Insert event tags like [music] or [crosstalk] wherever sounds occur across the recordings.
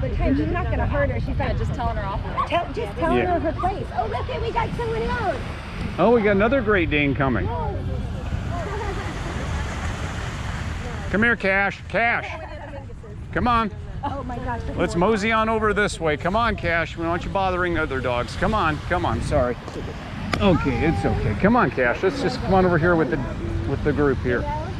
the time. She's not gonna hurt her. She's not just telling her off. tell, just telling Yeah. her her place. Oh, look it, we got someone else. Oh, we got another Great Dane coming. Come here, Cash. Cash. Come on. Oh my gosh. Let's mosey on over this way. Come on, Cash. We don't want you bothering other dogs. Come on. Come on. Sorry. Okay, it's okay. Come on, Cash. Let's just come on over here with the with the group here. Hi.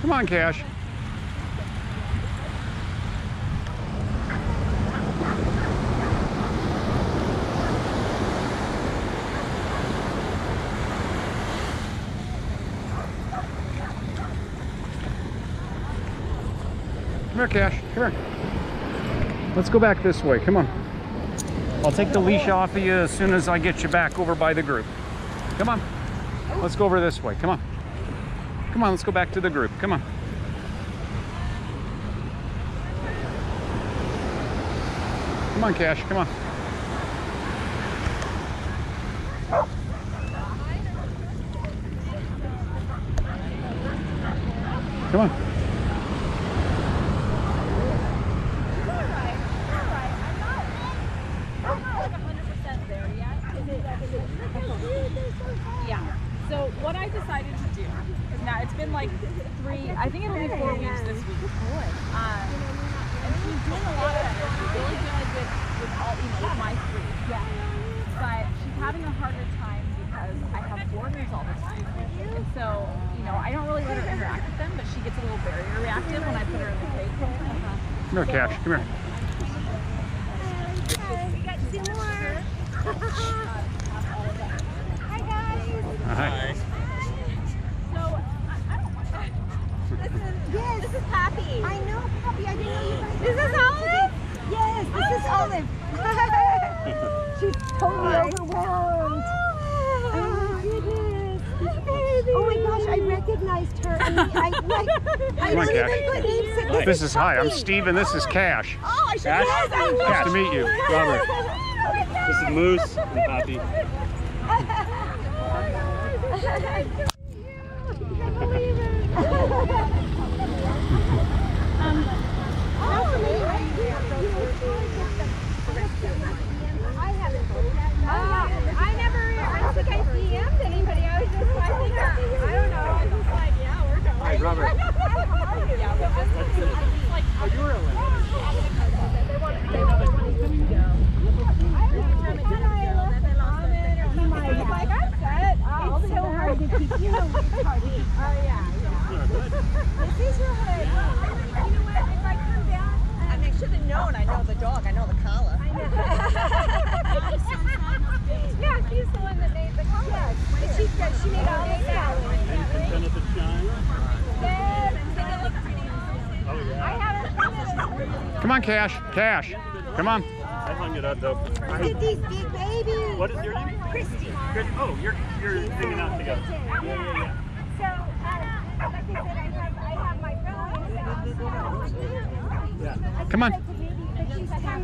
Come on, Cash. Come here, Cash. Come here. Let's go back this way. Come on. I'll take the leash off of you as soon as I get you back over by the group. Come on. Let's go over this way. Come on. Come on, let's go back to the group. Come on. Come on, Cash. Come on. Come on. Yeah. So what I decided to do, because now it's been like three, I think it'll be four weeks this week. Um, and she's doing a lot better. She's really good with, with all, you know, with my three. Yeah. But she's having a harder time because I have boarders all the time. And so, you know, I don't really let her interact with them, but she gets a little barrier reactive when I put her in the crate. Come here, Cash. Come here. We got two more. [laughs] Hi guys. Hi. So, I, I don't, This is yes. this is Pappy. I know, Poppy. I didn't know you guys. Is this Olive? Yes, this is Olive. She's totally overwhelmed. Oh my goodness. Oh my gosh, I recognized her. And I, like, I Come on, Cash. even put names in- This is hi. I'm Poppy. Steve, and this is Cash. Oh, I should Cash? yes, I know. Nice to meet you. Robert. This is Moose and Poppy. I never, I don't think I DM'd anybody. I was just like, I don't know. I was just like, yeah, we're going. Hi, Robert. Yeah, we're just Like I said, it's so hard to keep. You know, it's hard to keep. Oh yeah, yeah. This is your hood. You know what? If I come down, I mean, I should have known. I know the dog. I know the collar. yeah, she's the one that made the collar. Yes, but she said she made all the salad. Benefit shine. Yes, Oh, yeah. I haven't Come on, Cash. Cash. Come on. I hung it up though. Look at these big babies. What is your name? Christy. Chris. Oh, you're you're hanging out together. Yeah, yeah, yeah. So, uh, like I said, I have, I have my girl in. Come on.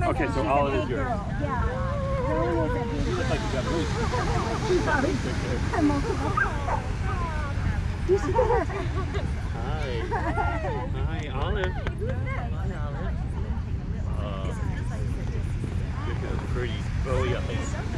Okay, so Olive is yours. Yeah. Rowan is a [laughs] baby. Looks like you got Moose. She's always a multiple. You should get her. Hi. Hi, Olive. Oh, look at those pretty Bowie eyes. She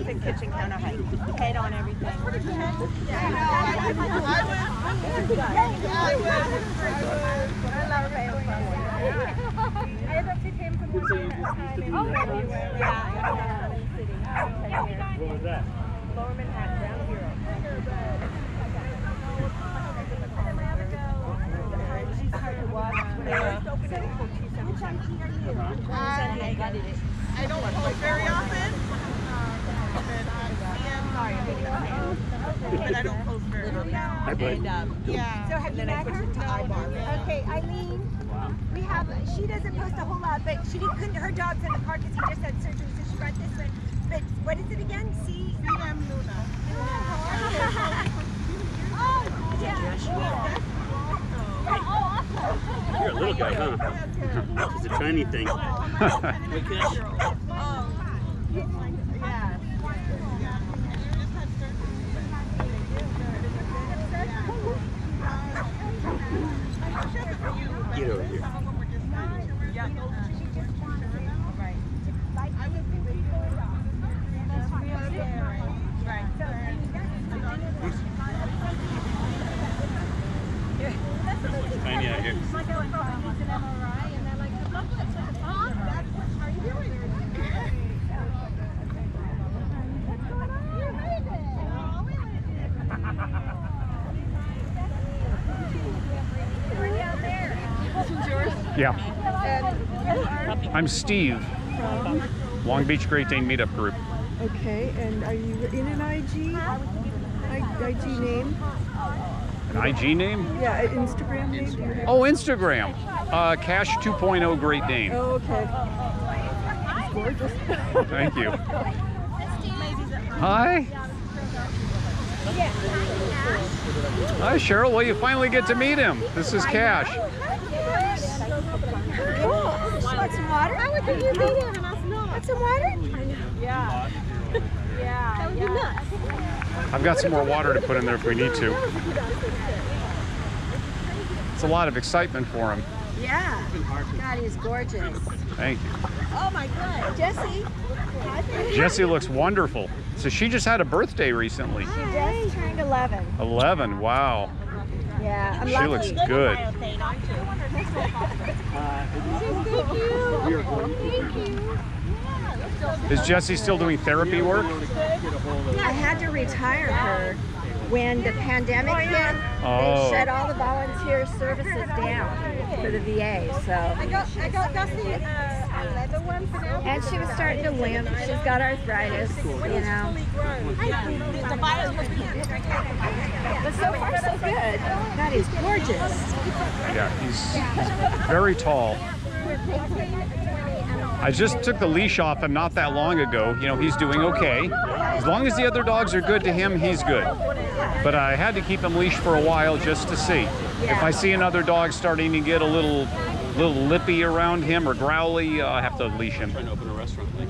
the kitchen counter height. Head on everything. I adopted him from one time in February. Yeah, What was that? Lower Manhattan, ground zero. She's hard to watch. I don't post very often. But I am, but I don't post very often. Hi. And, um, Yeah. So have you met her? it to iBar. Okay, Eileen, we have, she doesn't post a whole lot, but she didn't, couldn't, her dog's in the car because he just had surgery, so she brought this one. But what is it again? C? CM Luna. [laughs] Oh, yeah. Oh, awesome. You're a little guy, huh? He's a tiny thing. [laughs] [laughs] Get over here. It's tiny out here. Yeah. I'm Steve. Long Beach Great Dane Meetup Group. Okay, and are you in an IG? I, IG name? An IG name? Yeah, Instagram name? Do you have? Oh, Instagram. Uh, Cash 2.0 Great Dane. Oh, okay. It's gorgeous. Thank you. Hi. Hi, Cheryl. Well, you finally get to meet him. This is Cash. Want some water? How would you be there and us not? Want some water? Yeah. Yeah. That would be nuts. I've got some more water to put in there if we need to. It's a lot of excitement for him. Yeah. God, he's gorgeous. Thank you. Oh my God. Jesse. Jessie looks wonderful. So she just had a birthday recently. She just turned 11. 11. Wow. Yeah. I'm She lucky. looks good. Is Jesse still doing therapy work? I had to retire her when the pandemic hit. Oh. They shut all the volunteer services down for the VA. So. I got, I got Gussie uh, leather one for now. And she was starting to limp. She's got arthritis, you know. But so far, so good. God, he's gorgeous. Yeah, he's, he's very tall. I just took the leash off him not that long ago. You know, he's doing okay. As long as the other dogs are good to him, he's good. But I had to keep him leashed for a while just to see. If I see another dog starting to get a little little lippy around him or growly, uh, I have to leash him. Trying to open a restaurant. Like,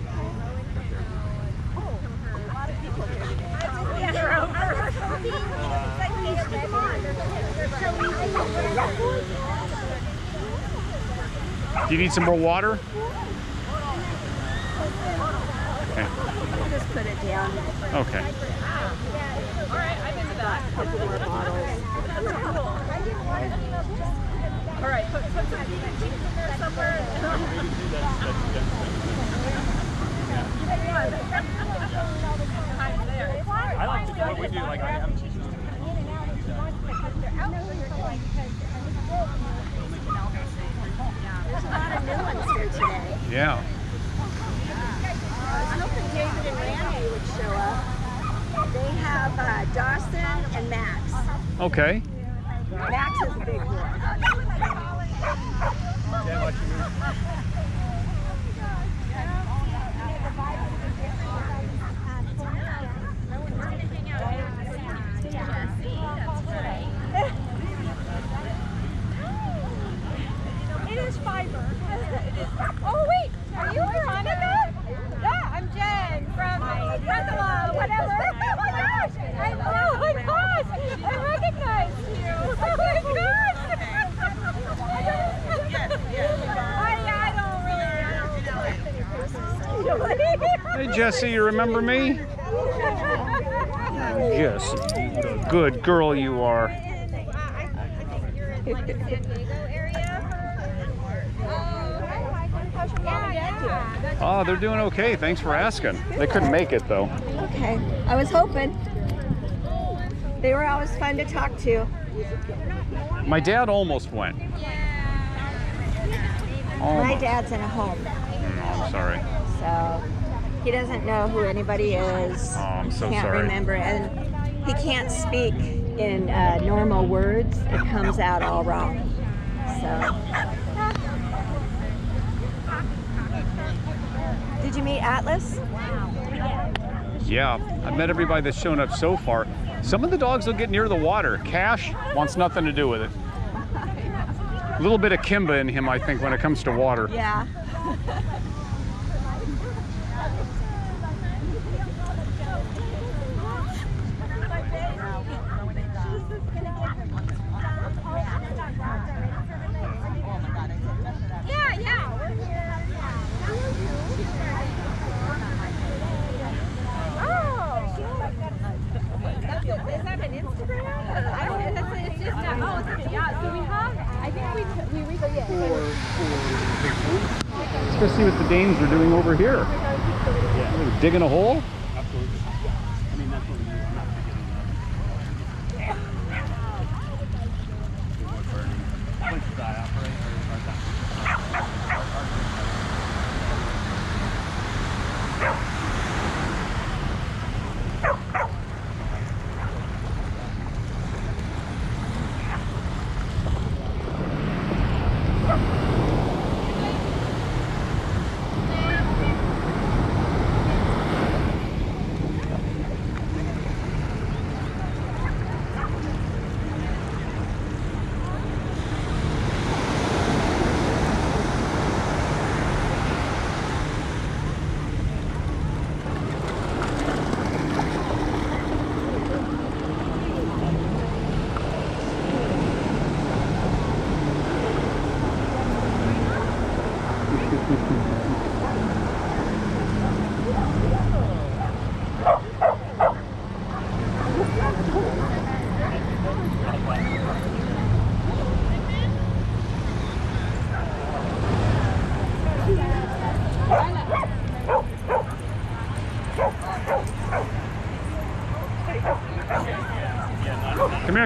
Do you need some more water? Okay. Just put it down. Okay. All right, I'm into that. All right, put, put some vegan cheese in there somewhere. I like to do what we do. Like, I have There's a lot of new ones here today. Yeah. I was hoping David and Randy would show up. They have uh, Dawson and Max. Okay. Max is a big boy. It is fiber. oh wait, are you Veronica? Yeah, I'm Jen from Guatemala, whatever. Oh my gosh! I, oh my gosh! I recognize you. Oh my gosh! I, I don't really. I don't really. Hey, Jesse, you remember me? Yes, what a good girl you are. I think you're in like the San Diego area. Oh. Oh, they're doing okay. Thanks for asking. They couldn't make it though. Okay. I was hoping. They were always fun to talk to. My dad almost went. My Almost. dad's in a home, mm, I'm sorry. so he doesn't know who anybody is. Oh, I'm so can't sorry. remember, and he can't speak in uh, normal words. It comes out all wrong. So. Did you meet Atlas? Yeah, I've met everybody that's shown up so far. Some of the dogs will get near the water. Cash wants nothing to do with it. A little bit of Kimba in him, I think, when it comes to water. Yeah, [laughs] yeah. We're here. Oh. That's a, is that an Instagram? I don't know. That's, it's just a, oh, it's a, Yeah, so we have, I think we, we recently, Let's see what the Danes are doing over here. They're digging a hole?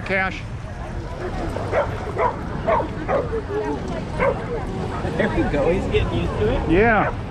Cash. There we go. He's getting used to it. Yeah.